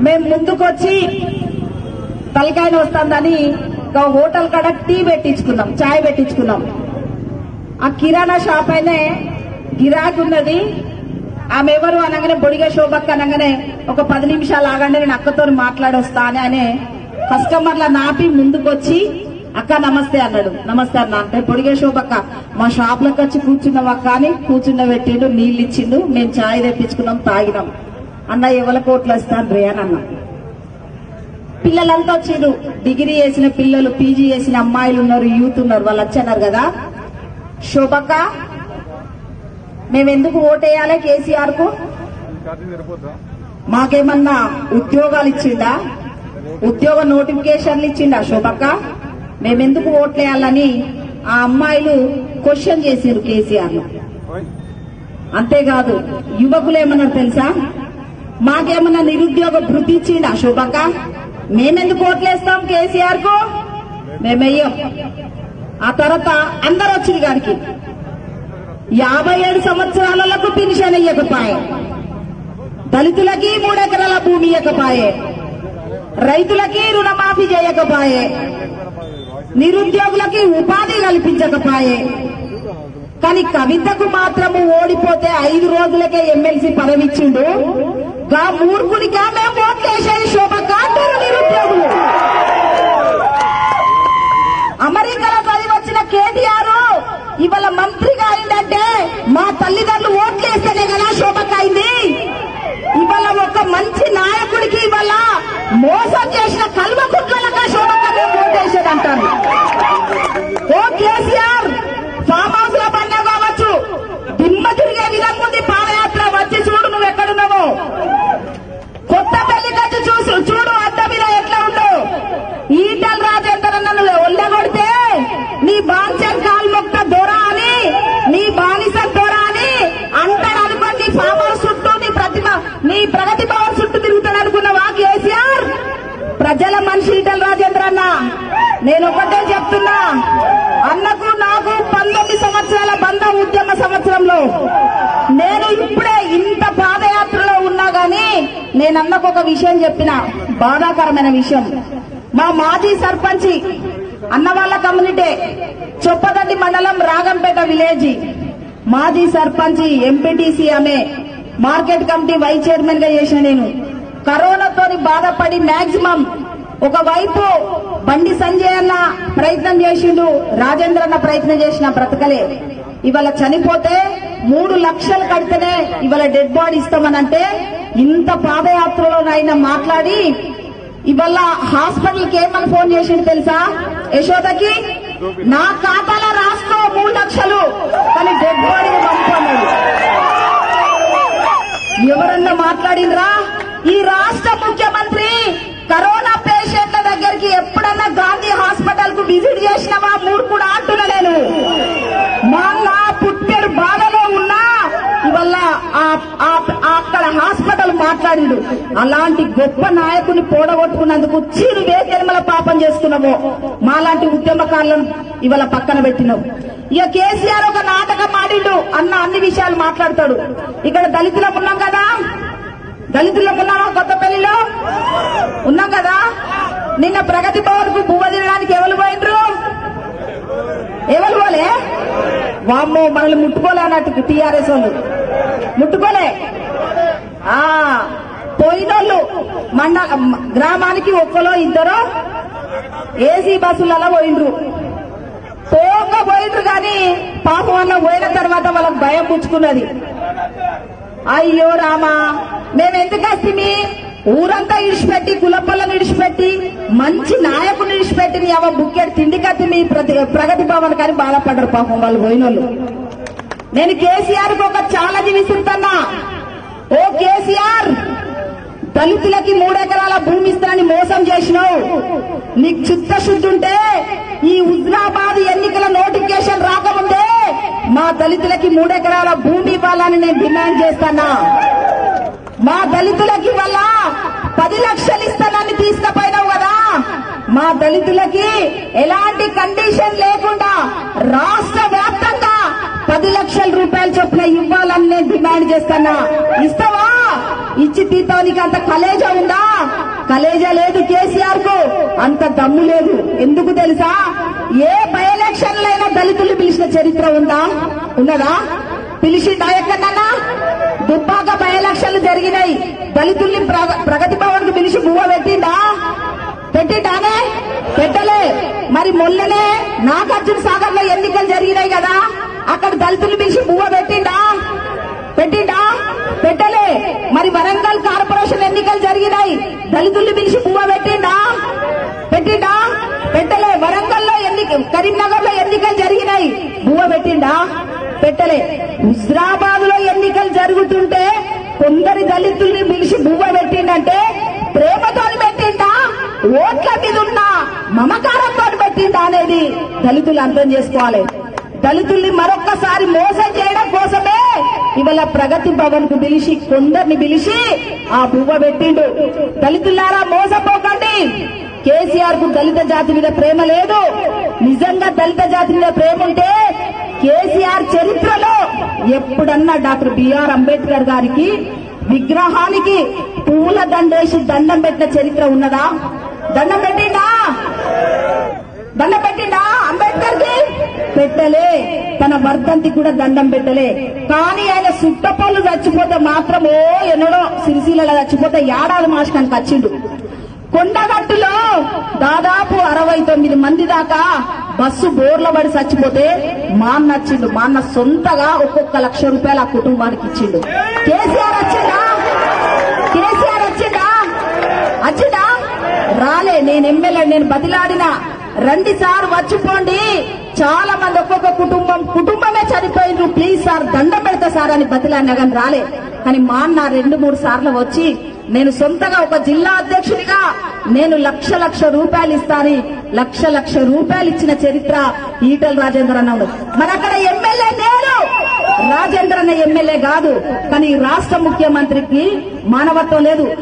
మేము ముందుకొచ్చి తలకాయన వస్తుందని ఒక హోటల్ కాడ టీ పెట్టించుకున్నాం చాయ్ పెట్టించుకున్నాం. ఆ కిరాణా షాప్ అయినే గిరాకీ ఉన్నది. ఆమె ఎవరు అనగానే బొడిగ శోభక్క అనగానే ఒక పది నిమిషాలు ఆగండి నేను అక్కతో మాట్లాడొస్తా అని ఆయన కస్టమర్ల నాపి ముందుకొచ్చి అక్క నమస్తే అన్నాడు. నమస్తే అన్న. అంటే పొడిగే శోభక్క మా షాప్లోకి వచ్చి కూర్చున్నాం అక్క అని కూర్చున్న పెట్టిండు నీళ్ళు ఇచ్చిండు మేము చాయ్ తెప్పించుకున్నాం తాగినాం. అన్న ఎవరి కోట్లు వస్తాను రే అని అన్నా పిల్లలంతా వచ్చిండ్రు డిగ్రీ చేసిన పిల్లలు పీజీ చేసిన అమ్మాయిలు ఉన్నారు యూత్ ఉన్నారు వాళ్ళు వచ్చన్నారు కదా. శోభక్క మేమెందుకు ఓటేయాలి కేసీఆర్కు మాకేమన్నా ఉద్యోగాలు ఇచ్చిందా? ఉద్యోగ నోటిఫికేషన్లు ఇచ్చిండా శోభక్క? మేమెందుకు ఓట్లేయాలని ఆ అమ్మాయిలు క్వశ్చన్ చేశారు కేసీఆర్ అంతేకాదు యువకులు ఏమన్నారు తెలుసా? మాకేమన్నా నిరుద్యోగ భృతి ఇచ్చిండా శోభక్క మేమెందుకు ఓట్లేస్తాం కేసీఆర్కు మేమెయ్యం. ఆ తర్వాత అందరు వచ్చింది గారికి యాభై ఏడు సంవత్సరాలకు పెన్షన్ ఇయ్యకపాయే. దళితులకి మూడెకరాల భూమి ఇయ్యకపాయే. రైతులకి రుణమాఫీ చేయకపాయే. నిరుద్యోగులకి ఉపాధి కల్పించకపాయే. కానీ కవితకు మాత్రము ఓడిపోతే ఐదు రోజులకే ఎమ్మెల్సీ పదవిచ్చిండు. గా మూర్ఖుడిగా మేము ఓట్లేసేది శోభక్క అంటారు నిరుద్యోగులు. అమెరికాలో చదివి వచ్చిన కేటీఆర్ ఇవాళ మంత్రిగా అయిందంటే మా తల్లిదండ్రులు ఓట్లేస్తేనే కదా శోభక్క అయింది ఇవాళ ఒక మంచి నాయకుడికి ఇవాళ మోసం చేసిన కల్వకుట్లక శోభక్క మేము ఓటేసేది అంటారు ఓ కేసీఆర్ ఫామ్ హౌస్లో పన్నా కావచ్చు దిమ్మ తిరిగే విధంగా ఉంది పాదయాత్ర వచ్చి చూడు నువ్వు ఎక్కడున్నావో కొత్త పెళ్ళి కట్టు చూసు చూడు అద్ద మీద ఎట్లా ఉండు ఈటల రాజేందర్ నన్ను ఒళ్ళగొడితే నీ బాన్సన్ కాల్ మొక్క దొర అని నీ బానిస దొర అని అంటాడు అనుకోని నీ ఫామ్ హౌస్ చుట్టూ నీ ప్రతిభ నీ ప్రగతి భవన్ చుట్టూ తిరుగుతాడు అనుకున్నావా కేసీఆర్ ప్రజల మనిషి ఈటల రాజేంద్ర అన్న నేను ఒకటే చెప్తున్నా. అన్నకు నాకు పంతొమ్మిది సంవత్సరాల బంధం ఉద్యమ సంవత్సరంలో నేను ఇప్పుడే ఇంత పాదయాత్రలో ఉన్నా గాని నేను అన్నకు ఒక విషయం చెప్పిన. బాధాకరమైన విషయం. మా మాజీ సర్పంచి అన్నవాళ్ళ కమ్యూనిటీ చొప్పదండి మండలం రాగంపేట విలేజ్. మాజీ సర్పంచి ఎంపీటీసీ ఆమె మార్కెట్ కమిటీ వైస్ చైర్మన్గా చేసిన నేను. కరోనాతో బాధపడి మాక్సిమం ఒకవైపు బండి సంజయ్ అన్న ప్రయత్నం చేసిండు రాజేంద్ర అన్న ప్రయత్నం చేసిన బ్రతకలే. ఇవాళ చనిపోతే మూడు లక్షలు కడితేనే ఇవాళ డెడ్ బాడీ ఇస్తామనంటే ఇంత పాదయాత్రలోనైనా మాట్లాడి ఇవాళ హాస్పిటల్కి ఏమని ఫోన్ చేసిండు తెలుసా? యశోదకి నా ఖాతాలో రాసుకో మూడు లక్షలు కానీ డెడ్ బాడీని పంపన్నాడు ఎవరన్నా మాట్లాడిందిరా ఈ రాష్ట్ర ముఖ్యమంత్రి కరోనా పేషెంట్ల దగ్గరికి ఎప్పుడన్నా గాంధీ హాస్పిటల్కు విజిట్ చేసినవా? కూడా అంటున్నా నేను. మా పుట్టెడు బాధలో ఉన్నా. ఇవల్ల ఆ- అక్కడ హాస్పిటల్ మాట్లాడిండు. అలాంటి గొప్ప నాయకుని పోడగొట్టుకున్నందుకు చీరు వేతెనమల పాపం చేస్తున్నాము మాలాంటి ఉద్యమకారులను ఇవాళ పక్కన పెట్టినావు. ఇక కేసీఆర్ ఒక నాటకం ఆడిండు. అన్న అన్ని విషయాలు మాట్లాడతాడు. ఇక్కడ దళితులకు ఉన్నాం కదా? దళితులకు ఉన్నామా కొత్త పెళ్ళిలో? ఉన్నాం కదా? నిన్న ప్రగతి భవన్కు పువ్వ తినడానికి ఎవరు పోయిండ్రు ఎవరు పోలే? వామ్మో మనల్ని ముట్టుకోలే అన్నట్టు టీఆర్ఎస్ వాళ్ళు. ముట్టుకోలే. ఆ పోయినోళ్ళు మండ గ్రామానికి ఒక్కలో ఇద్దరు ఏసీ బస్సులలో పోయిండ్రు పోగా పోయిండ్రు కానీ పాపం అన్న పోయిన తర్వాత వాళ్ళకి భయం పుచ్చుకున్నది. అయ్యో రామా మేము ఎందుకు వస్తుంది ఊరంతా ఇడిచిపెట్టి కులపల్లను ఇడిచిపెట్టి మంచి నాయకుని ఇడిచిపెట్టి నీ అవ బుక్కెడు తిండి కత్తి నీ ప్రతి ప్రగతి భవన్ కానీ బాధపడరు పాపం వాళ్ళు పోయినోళ్ళు. నేను కేసీఆర్కు ఒక ఛాలెంజ్ విసురుతున్నా. ఓ కేసీఆర్ దళితులకి మూడెకరాల భూమి ఇస్తానని మోసం చేసినావు. నీకు చిత్తశుద్ధి ఉంటే ఈ హుజరాబాద్ ఎన్నికల నోటిఫికేషన్ రాకముందే మా దళితులకి మూడెకరాల భూమి ఇవ్వాలని నేను డిమాండ్ చేస్తానా మా దళితులకి వల్ల పది లక్షలు ఇస్తానని తీసుకుపోయినావు కదా. మా దళితులకి ఎలాంటి కండిషన్ లేకుండా రాష్ట్ర వ్యాప్తంగా పది లక్షల రూపాయలు చొప్పున ఇవ్వాలని నేను డిమాండ్ చేస్తానా ఇస్తావా? ఇచ్చి తీతానికి అంత కలేజా ఉందా? కలేజా లేదు కేసీఆర్కు అంత దమ్ము లేదు. ఎందుకు తెలుసా? ఏ బై ఎలక్షన్లైనా దళితులు పిలిచిన చరిత్ర ఉందా? ఉన్నదా? పిలిచిండా ఎక్కడన్నా దుబ్బాక బై ఎలక్షన్లు జరిగినాయి. దళితుల్ని ప్రగ- ప్రగతి భవన్కు పిలిచి బువ్వ పెట్టిండా? పెట్టిండానే? పెట్టలే. మరి మొన్ననే నాగార్జున సాగర్లో ఎన్నికలు జరిగినాయి కదా అక్కడ దళితులు పిలిచి బువ్వ పెట్టిండా? పెట్టిండా? పెట్టలే. మరి వరంగల్ కార్పొరేషన్ ఎన్నికలు జరిగినాయి దళితుల్ని పిలిచి బువ్వ పెట్టిండా? పెట్టిండా? పెట్టలే. వరంగల్లో ఎన్నిక కరీంనగర్లో ఎన్నికలు జరిగినాయి బువ్వ పెట్టిండా? పెట్టలే. హుజరాబాద్లో ఎన్నికలు జరుగుతుంటే కొందరి దళితుల్ని పిలిచి బువ్వ పెట్టిండంటే ప్రేమతో పెట్టిండా ఓట్ల మీద ఉన్న మమకారంతో పెట్టిండా అనేది దళితులు అర్థం చేసుకోవాలి. దళితుల్ని మరొక్కసారి మోసం చేయడం కోసమే ఇవాళ ప్రగతి భవన్కు పిలిచి కొందరిని పిలిచి ఆ బువ్వ పెట్టిండు. దళితులారా మోసపోకండి. కేసీఆర్కు దళిత జాతి మీద ప్రేమ లేదు. నిజంగా దళిత జాతి మీద ప్రేమ ఉంటే కేసీఆర్ చరిత్రలో ఎప్పుడన్నా డాక్టర్ బిఆర్ అంబేద్కర్ గారికి విగ్రహానికి పూల దండేసి దండం పెట్టిన చరిత్ర ఉన్నదా? దండం పెట్టిండా? దండం పెట్టిండా అంబేద్కర్కి పెట్టలే. తన వర్ధంతి కూడా దండం పెట్టలే. కానీ ఆయన సుట్టపళ్ళు చచ్చిపోతే మాత్రమో ఎన్నడో సిరిసిల్ల చచ్చిపోతే ఏడాది మాసకానికి వచ్చిండు. కొండగట్టులో దాదాపు అరవై తొమ్మిది మంది దాకా బస్సు బోర్ల పడి చచ్చిపోతే మా అన్న వచ్చిండు మా అన్న సొంతగా ఒక్కొక్క లక్ష రూపాయలు ఆ కుటుంబానికి ఇచ్చిండు. కేసీఆర్ వచ్చిందా కేసీఆర్ వచ్చిందా వచ్చిందా రాలే నేను ఎమ్మెల్యే నేను బతిలాడినా. రండి సార్ వచ్చిపోండి చాలా మంది ఒక్కొక్క కుటుంబం కుటుంబమే చనిపోయిండ్రు. ప్లీజ్ సార్ దండం పెడతా సార్ అని బతిలాడినా కానీ రాలే. కానీ మా అన్న రెండు మూడు సార్లు వచ్చి నేను సొంతగా ఒక జిల్లా అధ్యక్షుడిగా నేను లక్ష లక్ష రూపాయలు ఇస్తాను. లక్ష లక్ష రూపాయలు ఇచ్చిన చరిత్ర ఈటల రాజేంద్ర అన్నాడు మరి అక్కడ ఎమ్మెల్యే నేను. రాజేంద్ర అన్న ఎమ్మెల్యే కాదు. కానీ రాష్ట్ర ముఖ్యమంత్రికి మానవత్వం లేదు.